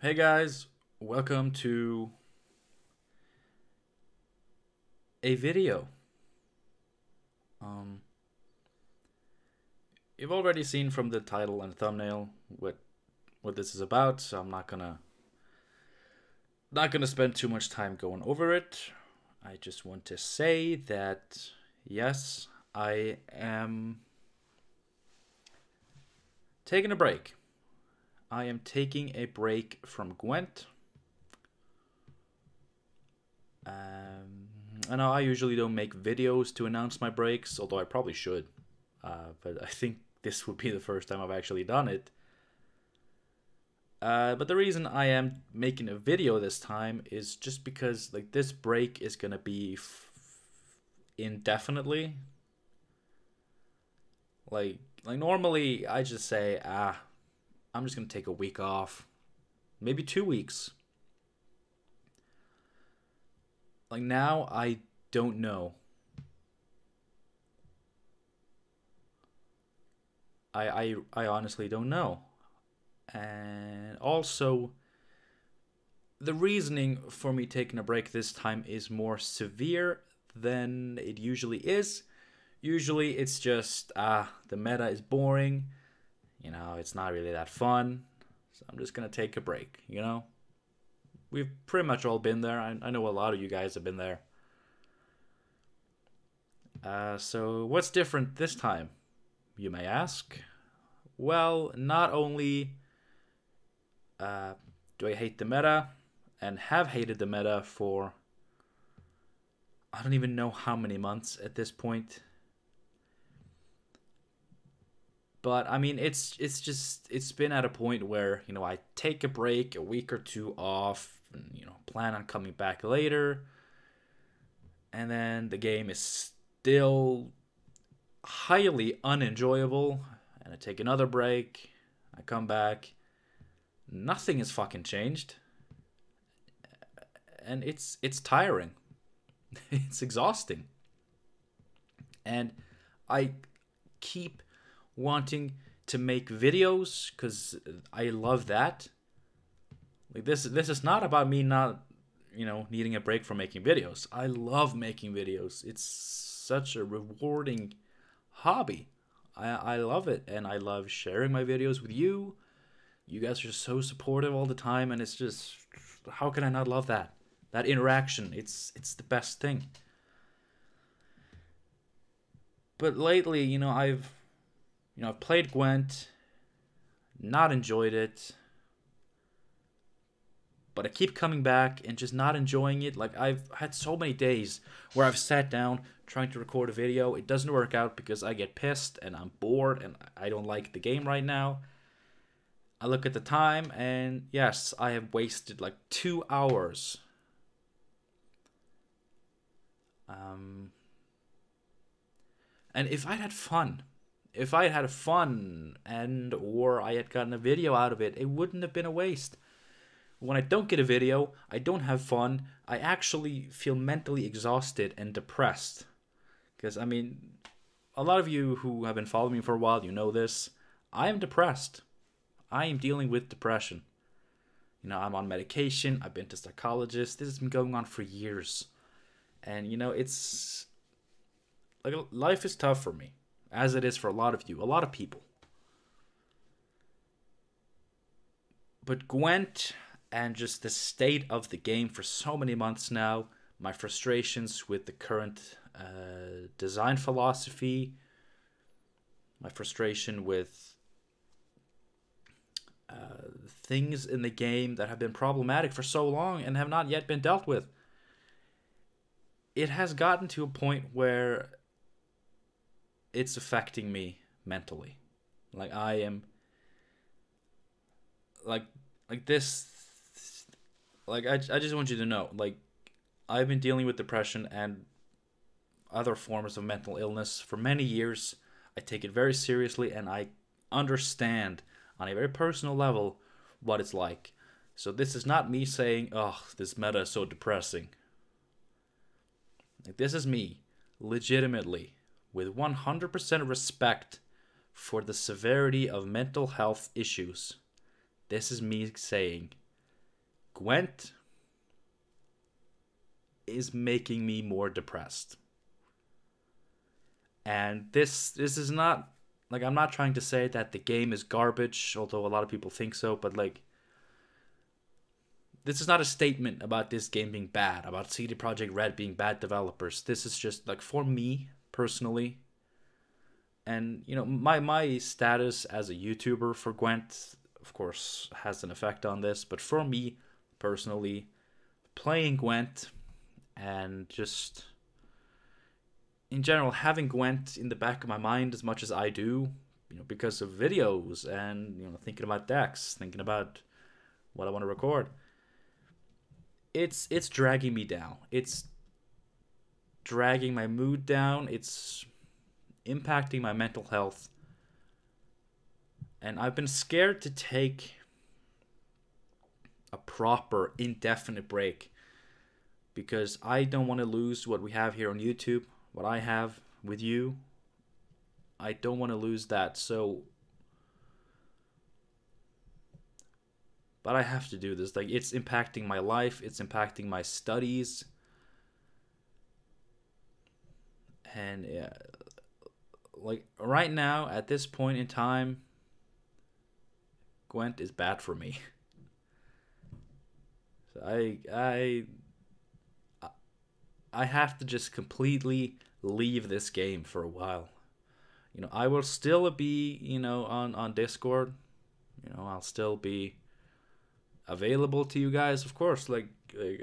Hey guys, welcome to a video. Um, you've already seen from the title and thumbnail what what this is about, so I'm not gonna not gonna spend too much time going over it. I just want to say that yes, I am taking a break. I am taking a break from Gwent. Um, I know I usually don't make videos to announce my breaks, although I probably should. Uh, but I think this would be the first time I've actually done it. Uh, but the reason I am making a video this time is just because like this break is gonna be indefinitely. Like like normally I just say ah, I'm just gonna take a week off, maybe two weeks. Like now I don't know. I I I honestly don't know and also the reasoning for me taking a break this time is more severe than it usually is. Usually it's just ah the meta is boring, you know, it's not really that fun. So I'm just going to take a break, you know? We've pretty much all been there. I, I know a lot of you guys have been there. Uh, so what's different this time, you may ask? Well, not only uh, do I hate the meta and have hated the meta for I don't even know how many months at this point. But I mean it's it's just it's been at a point where, you know, I take a break, a week or two off, and you know, plan on coming back later. And then the game is still highly unenjoyable and I take another break. I come back nothing has fucking changed and it's it's tiring it's exhausting and i keep wanting to make videos cuz i love that. Like this this is not about me not you know needing a break from making videos. I love making videos. It's such a rewarding hobby. I i love it and i love sharing my videos with you. You guys are so supportive all the time and it's just how can i not love that? That interaction it's it's the best thing. But lately you know i've you know i've played gwent not enjoyed it but i keep coming back and just not enjoying it. Like i've had so many days where i've sat down trying to record a video. It doesn't work out because i get pissed and i'm bored and i don't like the game right now. I look at the time and yes, I have wasted like two hours. Um, and if I'd had fun, if I had had fun and or I had gotten a video out of it, it wouldn't have been a waste. When I don't get a video, I don't have fun. I actually feel mentally exhausted and depressed. Because I mean, a lot of you who have been following me for a while, you know this. I am depressed. I am dealing with depression. You know, I'm on medication. I've been to psychologists. This has been going on for years. And, you know, it's like life is tough for me, as it is for a lot of you, a lot of people. But Gwent and just the state of the game for so many months now, my frustrations with the current uh, design philosophy, my frustration with uh, things in the game that have been problematic for so long and have not yet been dealt with. It has gotten to a point where it's affecting me mentally. Like I am like like this like I, I just want you to know like I've been dealing with depression and other forms of mental illness for many years. I take it very seriously and I understand on a very personal level what it's like. So this is not me saying, "Oh, this meta is so depressing." Like, this is me, legitimately, with 100% respect for the severity of mental health issues. This is me saying, Gwent is making me more depressed. And this this is not like I'm not trying to say that the game is garbage, although a lot of people think so, but like this is not a statement about this game being bad, about CD Projekt Red being bad developers. This is just like for me personally, and you know my my status as a YouTuber for Gwent, of course, has an effect on this. But for me personally, playing Gwent and just in general having Gwent in the back of my mind as much as I do, you know, because of videos and you know thinking about decks, thinking about what I want to record. It's it's dragging me down. It's dragging my mood down. It's impacting my mental health. And I've been scared to take a proper indefinite break because I don't want to lose what we have here on YouTube, what I have with you. I don't want to lose that. So but I have to do this. Like it's impacting my life, it's impacting my studies. And yeah, like right now at this point in time Gwent is bad for me. So I I I have to just completely leave this game for a while. You know, I will still be, you know, on on Discord. You know, I'll still be available to you guys, of course. Like,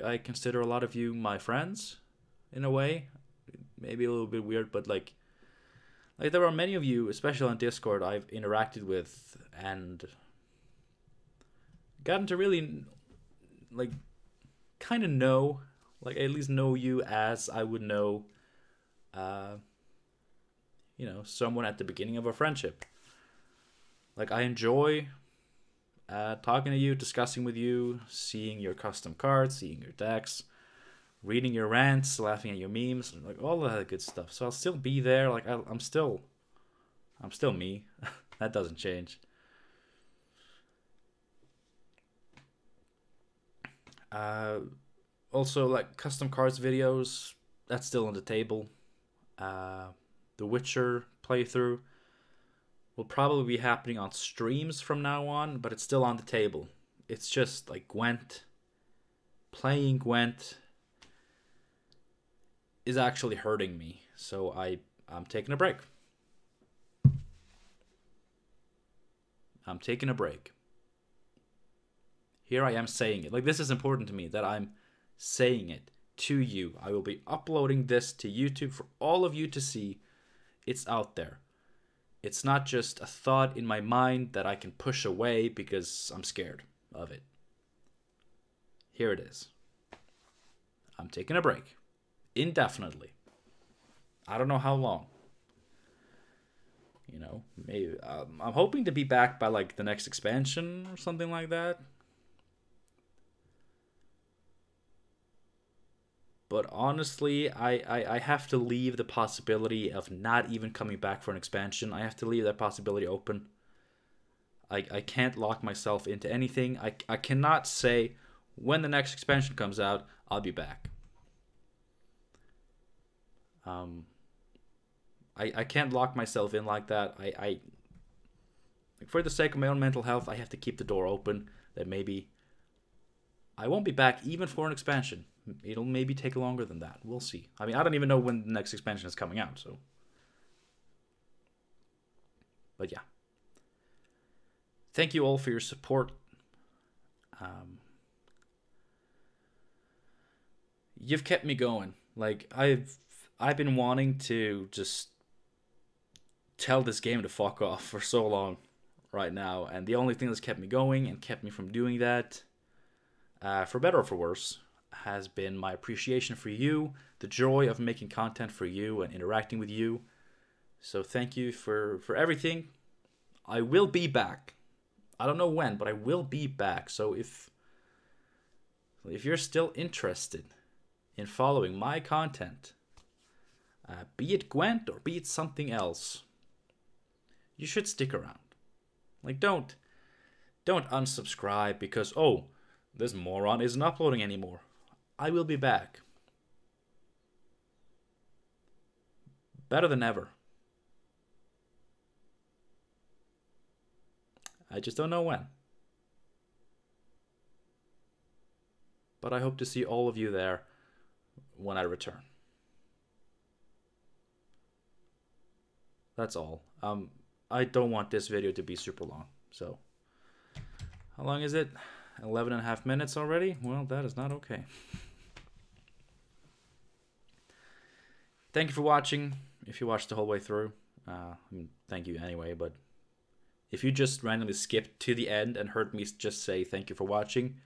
I consider a lot of you my friends in a way. Maybe a little bit weird, but like like there are many of you, especially on Discord, I've interacted with and gotten to really like kind of know like at least know you as I would know, uh, you know, someone at the beginning of a friendship. Like I enjoy uh, talking to you, discussing with you, seeing your custom cards, seeing your decks, reading your rants, laughing at your memes, like all that good stuff. So I'll still be there. Like I, I'm still, I'm still me. that doesn't change. Uh, also like custom cards videos that's still on the table uh, the witcher playthrough will probably be happening on streams from now on but it's still on the table it's just like gwent playing gwent is actually hurting me so i i'm taking a break i'm taking a break here i am saying it like this is important to me that i'm saying it to you. I will be uploading this to YouTube for all of you to see. It's out there. It's not just a thought in my mind that I can push away because I'm scared of it. Here it is. I'm taking a break indefinitely. I don't know how long. You know, maybe um, I'm hoping to be back by like the next expansion or something like that. but honestly, I, I, I have to leave the possibility of not even coming back for an expansion. I have to leave that possibility open. I, I can't lock myself into anything. I, I cannot say when the next expansion comes out, I'll be back. Um, I, I can't lock myself in like that. I, I for the sake of my own mental health, I have to keep the door open that maybe I won't be back even for an expansion it'll maybe take longer than that. We'll see. I mean, I don't even know when the next expansion is coming out, so. But yeah. Thank you all for your support. Um, you've kept me going. Like I've I've been wanting to just tell this game to fuck off for so long right now, and the only thing that's kept me going and kept me from doing that, uh, for better or for worse, has been my appreciation for you, the joy of making content for you and interacting with you. So thank you for for everything. I will be back. I don't know when, but I will be back. So if if you're still interested in following my content, uh, be it Gwent or be it something else, you should stick around. Like don't don't unsubscribe because oh This moron isn't uploading anymore. I will be back. Better than ever. I just don't know when. But I hope to see all of you there when I return. That's all. Um, I don't want this video to be super long. So, how long is it? 11 and a half minutes already? Well, that is not okay. Thank you for watching. If you watched the whole way through, uh, I mean, thank you anyway. But if you just randomly skipped to the end and heard me just say thank you for watching,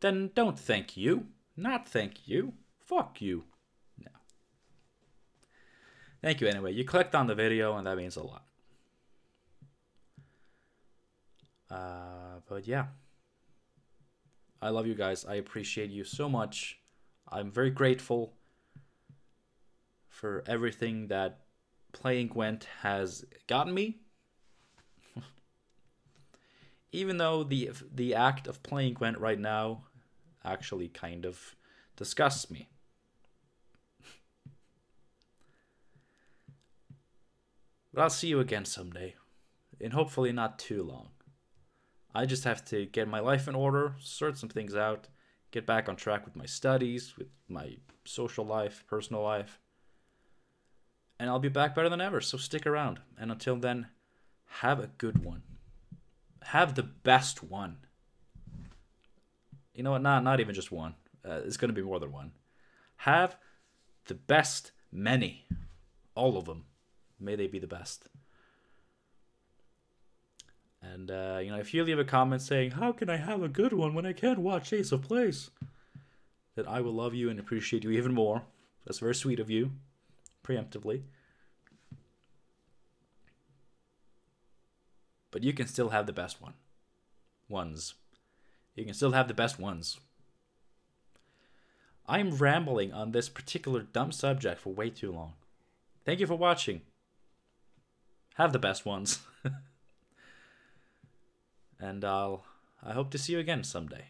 then don't thank you. Not thank you. Fuck you. Thank you anyway. You clicked on the video, and that means a lot. Uh, but yeah. I love you guys. I appreciate you so much. I'm very grateful for everything that playing Gwent has gotten me. Even though the the act of playing Gwent right now actually kind of disgusts me. But I'll see you again someday, and hopefully not too long. I just have to get my life in order, sort some things out, get back on track with my studies, with my social life, personal life. And I'll be back better than ever, so stick around. And until then, have a good one. Have the best one. You know what? Not, not even just one. Uh, it's going to be more than one. Have the best many. All of them. May they be the best. And uh, you know, if you leave a comment saying, "How can I have a good one when I can't watch Ace of Plays?" then I will love you and appreciate you even more. That's very sweet of you, preemptively. But you can still have the best one. Ones. You can still have the best ones. I'm rambling on this particular dumb subject for way too long. Thank you for watching. Have the best ones. and I'll I hope to see you again someday.